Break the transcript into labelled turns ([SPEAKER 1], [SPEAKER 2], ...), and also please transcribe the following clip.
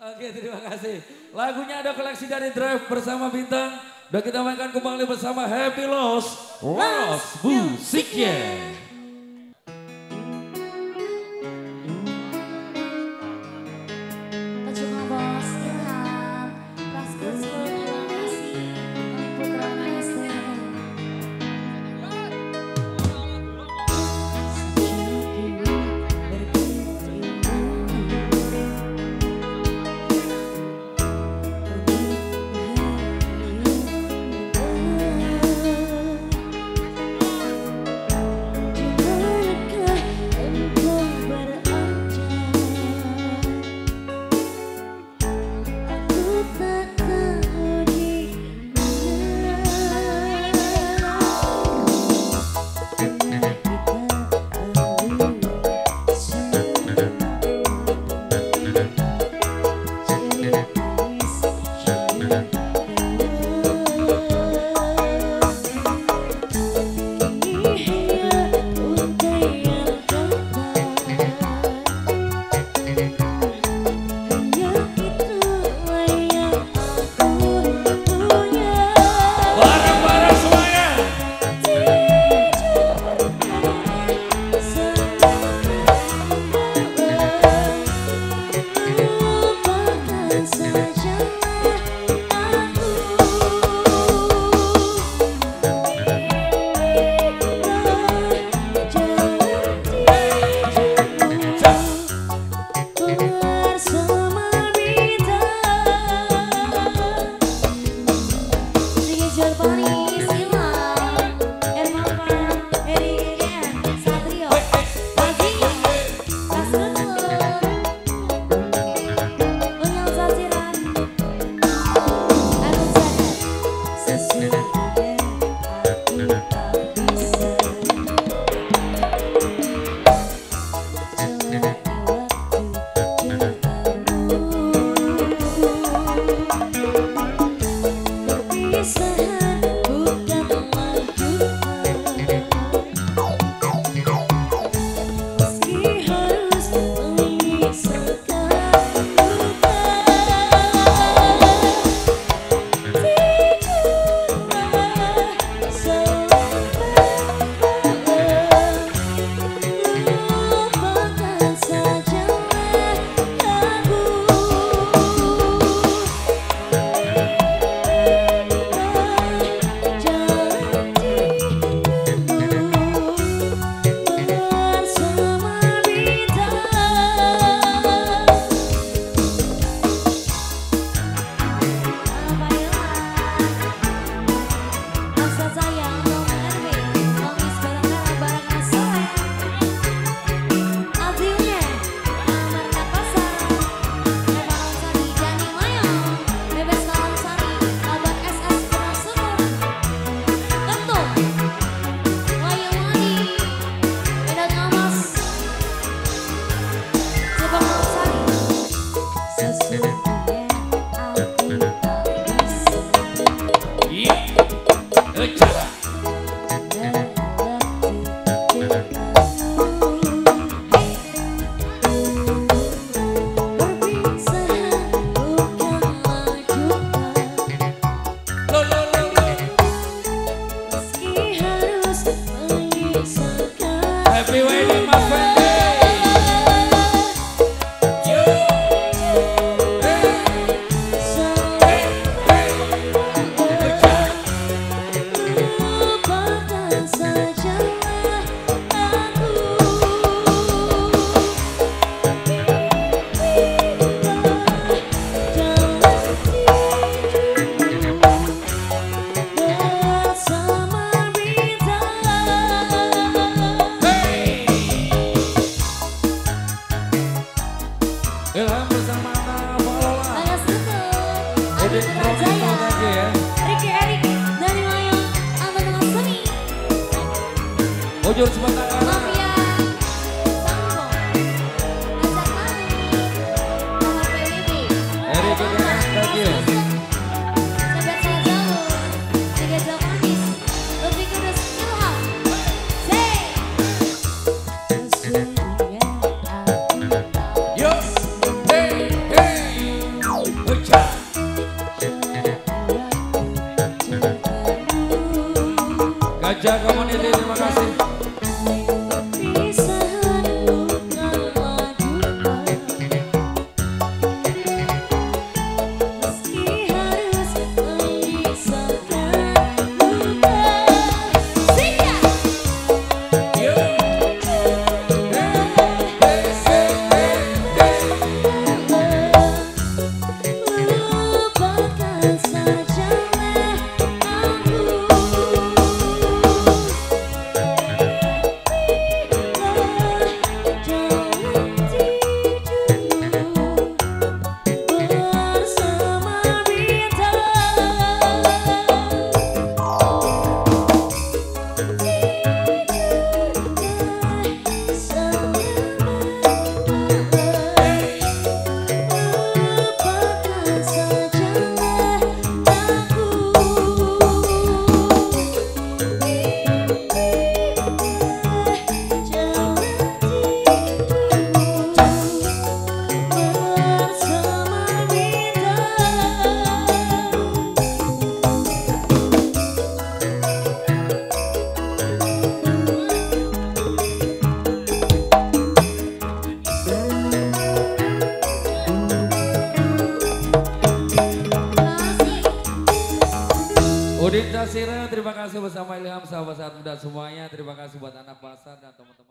[SPEAKER 1] Oke terima kasih. Lagunya ada koleksi dari Drive bersama Bintang. Dan kita mainkan kembali bersama Happy Loss. Loss Musiknya. Bujur sebentar.
[SPEAKER 2] Mafia.
[SPEAKER 1] Eri Gedean, thank you. Udin Casira, terima kasih bersama Ilham sahabat sahabat muda semuanya. Terima kasih buat anak pasar dan teman-teman.